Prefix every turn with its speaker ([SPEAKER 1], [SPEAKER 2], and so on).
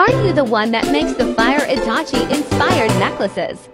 [SPEAKER 1] Are you the one that makes the Fire Itachi inspired necklaces?